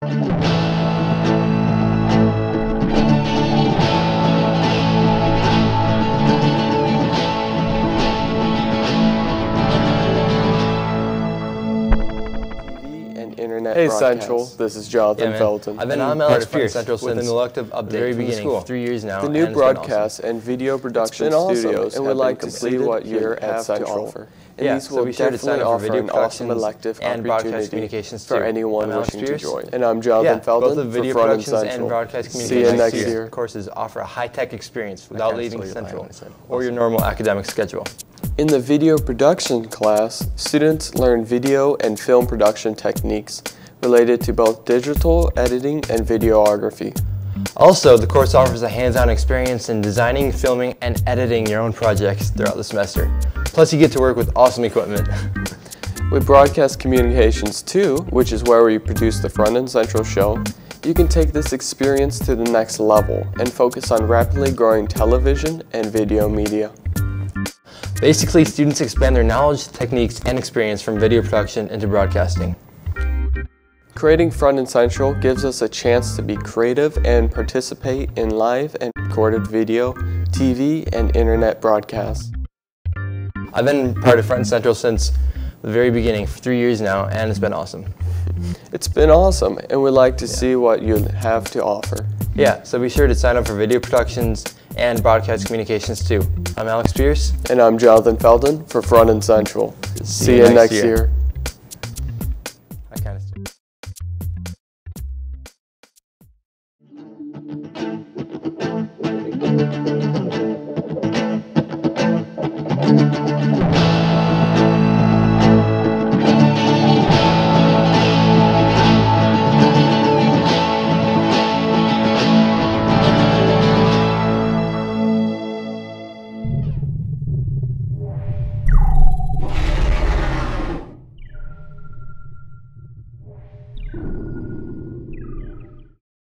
TV internet Hey broadcasts. Central, this is Jonathan man. Felton. I've been And I'm part Alex of Front Pierce Central with an since elective the update very from the beginning, school. three years now. The and new it's been awesome. and video production been awesome, studios and we'd have like been to see completed what you here have at to Central. offer. And Yeah, these so will be sure to sign definitely up for offer video an awesome productions elective and broadcast opportunity communications for too. anyone I'm Alex wishing to Pierce. join. And I'm Jonathan Yeah, Felton both the for video Front and productions Central. and broadcast See you communications next studios year. courses offer a high-tech experience without leaving stole your line Central when I said or your normal academic schedule. In the video production class, students learn video and film production techniques related to both digital editing and videography. Also, the course offers a hands-on experience in designing, filming, and editing your own projects throughout the semester. Plus, you get to work with awesome equipment. With Broadcast Communications 2, which is where we produce the Front and Central show, you can take this experience to the next level and focus on rapidly growing television and video media. Basically, students expand their knowledge, techniques, and experience from video production into broadcasting. Creating Front and Central gives us a chance to be creative and participate in live and recorded video, TV, and internet broadcasts. I've been part of Front and Central since the very beginning, for three years now, and it's been awesome. It's been awesome, and we'd like to see what you have to offer. Yeah, so be sure to sign up for video productions and broadcast communications too. I'm Alex Pierce. And I'm Jonathan Felton for Front and Central. See, you next year. year.